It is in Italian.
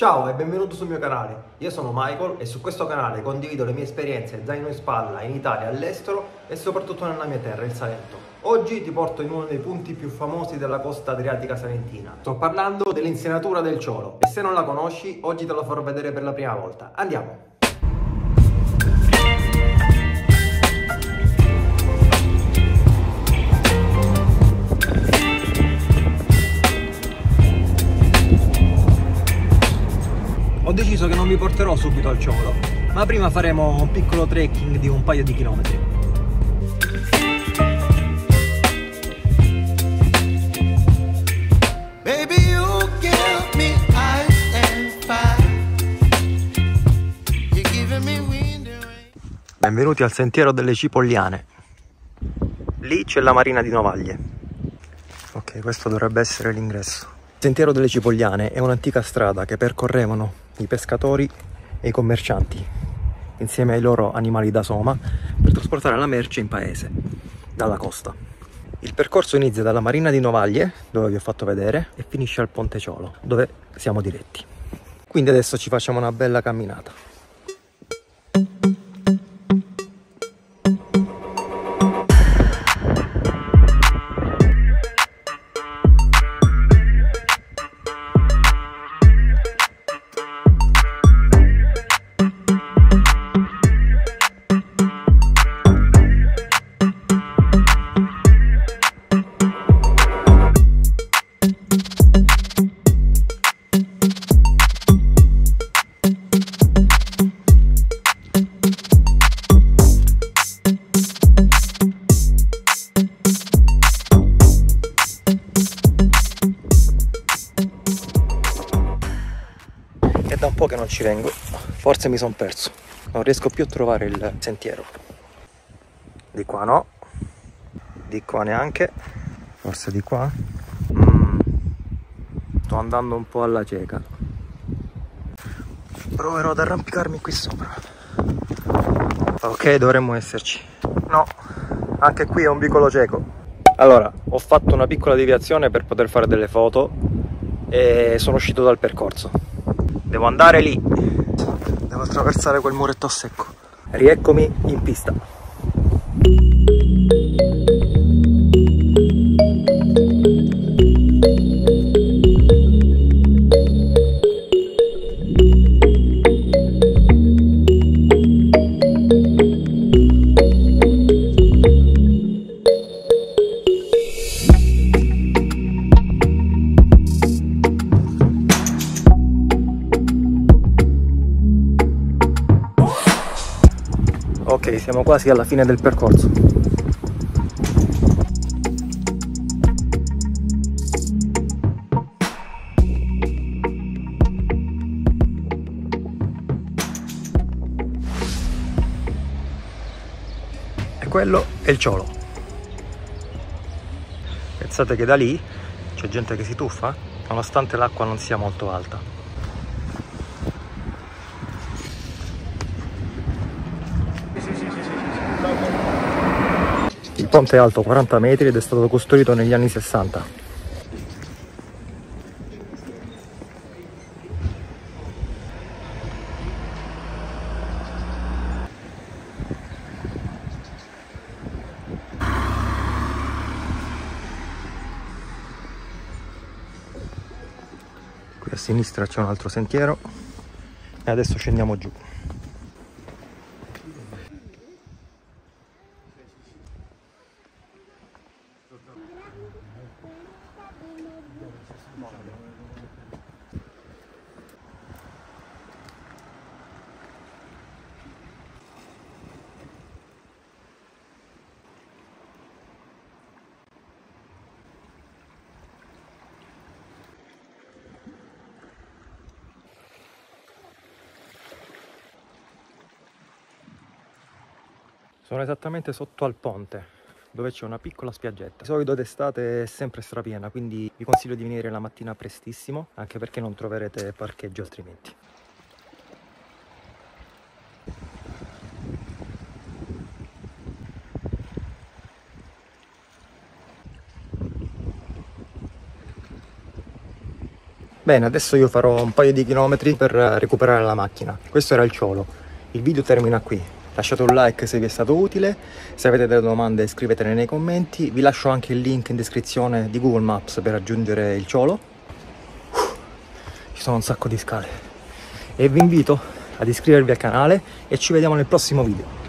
Ciao e benvenuto sul mio canale, io sono Michael e su questo canale condivido le mie esperienze zaino in spalla in Italia all'estero e soprattutto nella mia terra, il Salento. Oggi ti porto in uno dei punti più famosi della costa adriatica salentina. Sto parlando dell'insenatura del Ciolo e se non la conosci oggi te la farò vedere per la prima volta. Andiamo! Vi porterò subito al ciolo, ma prima faremo un piccolo trekking di un paio di chilometri. Benvenuti al sentiero delle Cipogliane. Lì c'è la marina di Novaglie. Ok, questo dovrebbe essere l'ingresso. Il sentiero delle Cipogliane è un'antica strada che percorrevano i pescatori e i commercianti insieme ai loro animali da soma per trasportare la merce in paese dalla costa. Il percorso inizia dalla marina di Novaglie, dove vi ho fatto vedere, e finisce al Ponte Ciolo, dove siamo diretti. Quindi adesso ci facciamo una bella camminata. Po' che non ci vengo, forse mi sono perso, non riesco più a trovare il sentiero. Di qua no, di qua neanche, forse di qua. Mm. Sto andando un po' alla cieca. Proverò ad arrampicarmi qui sopra. Ok, dovremmo esserci. No, anche qui è un vicolo cieco. Allora, ho fatto una piccola deviazione per poter fare delle foto e sono uscito dal percorso. Devo andare lì. Devo attraversare quel muretto secco. Rieccomi in pista. Ok, siamo quasi alla fine del percorso. E quello è il ciolo. Pensate che da lì c'è gente che si tuffa, nonostante l'acqua non sia molto alta. Ponte è alto 40 metri ed è stato costruito negli anni 60. Qui a sinistra c'è un altro sentiero e adesso scendiamo giù. Sono esattamente sotto al ponte dove c'è una piccola spiaggetta. Di solito d'estate è sempre strapiena, quindi vi consiglio di venire la mattina prestissimo, anche perché non troverete parcheggio altrimenti. Bene, adesso io farò un paio di chilometri per recuperare la macchina. Questo era il ciolo. Il video termina qui. Lasciate un like se vi è stato utile, se avete delle domande scrivetele nei commenti, vi lascio anche il link in descrizione di Google Maps per raggiungere il ciolo. Ci sono un sacco di scale e vi invito ad iscrivervi al canale e ci vediamo nel prossimo video.